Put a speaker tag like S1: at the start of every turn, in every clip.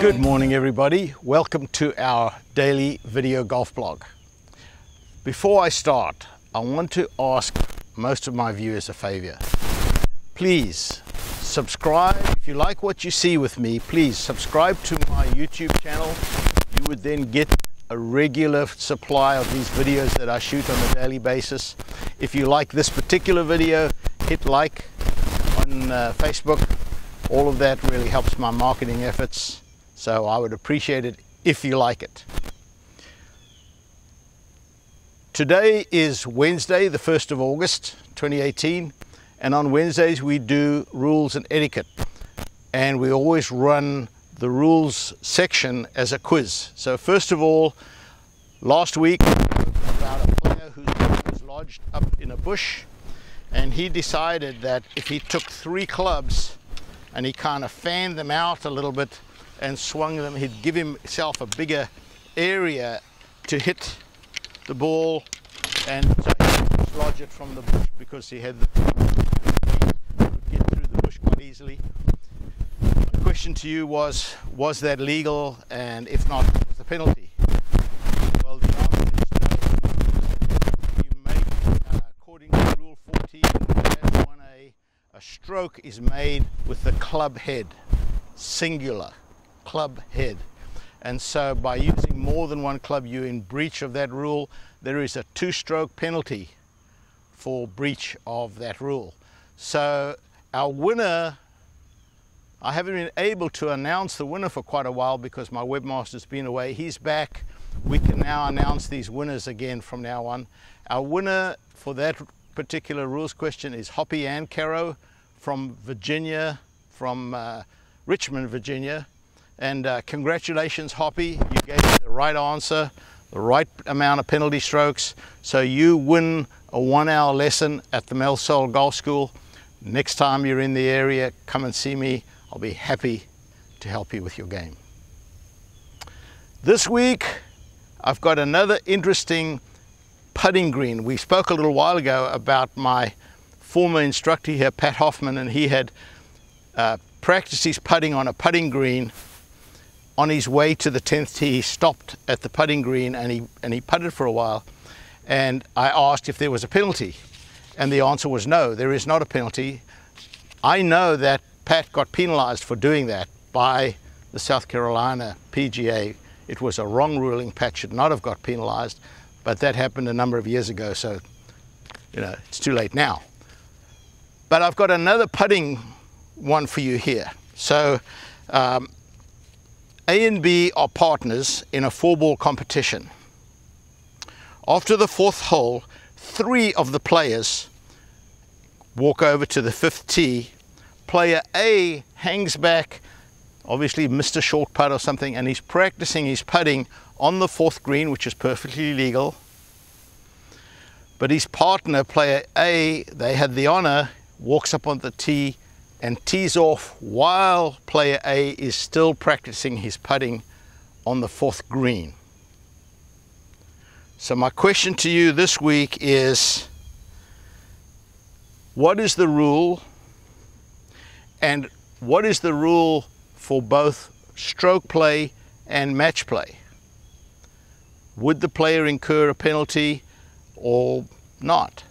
S1: Good morning everybody. Welcome to our daily video golf blog. Before I start, I want to ask most of my viewers a favor. Please subscribe. If you like what you see with me, please subscribe to my YouTube channel. You would then get a regular supply of these videos that I shoot on a daily basis. If you like this particular video, hit like on uh, Facebook. All of that really helps my marketing efforts. So I would appreciate it if you like it. Today is Wednesday, the 1st of August, 2018. And on Wednesdays we do rules and etiquette. And we always run the rules section as a quiz. So first of all, last week about a player who was lodged up in a bush and he decided that if he took three clubs and he kind of fanned them out a little bit and swung them, he'd give himself a bigger area to hit the ball and so dislodge it from the bush because he had the could get through the bush quite easily. The question to you was, was that legal and if not, what was the penalty? Well, the answer is no. You make, uh, according to Rule 14, 1A, a stroke is made with the club head, singular club head. And so by using more than one club, you're in breach of that rule. There is a two-stroke penalty for breach of that rule. So our winner, I haven't been able to announce the winner for quite a while because my webmaster's been away. He's back. We can now announce these winners again from now on. Our winner for that particular rules question is Hoppy Ancaro from Virginia, from uh, Richmond, Virginia. And uh, congratulations, Hoppy. You gave me the right answer, the right amount of penalty strokes. So you win a one hour lesson at the Mel Sole Golf School. Next time you're in the area, come and see me. I'll be happy to help you with your game. This week, I've got another interesting putting green. We spoke a little while ago about my former instructor here, Pat Hoffman, and he had uh, practiced his putting on a putting green on his way to the 10th tee, he stopped at the putting green and he, and he putted for a while. And I asked if there was a penalty. And the answer was no, there is not a penalty. I know that Pat got penalized for doing that by the South Carolina PGA. It was a wrong ruling. Pat should not have got penalized, but that happened a number of years ago, so you know it's too late now. But I've got another putting one for you here. So um, a and B are partners in a four-ball competition. After the fourth hole, three of the players walk over to the fifth tee. Player A hangs back, obviously missed a short putt or something, and he's practicing his putting on the fourth green, which is perfectly legal. But his partner, player A, they had the honor, walks up on the tee and tees off while player A is still practicing his putting on the fourth green. So my question to you this week is, what is the rule and what is the rule for both stroke play and match play? Would the player incur a penalty or not?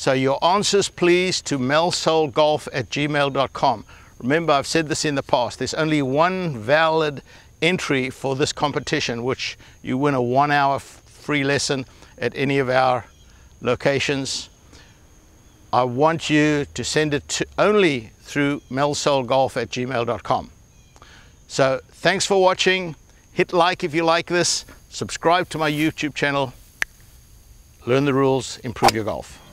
S1: So your answers please to melsolegolf at gmail.com. Remember, I've said this in the past, there's only one valid entry for this competition, which you win a one hour free lesson at any of our locations. I want you to send it to only through melsolegolf at gmail.com. So thanks for watching. Hit like if you like this. Subscribe to my YouTube channel. Learn the rules, improve your golf.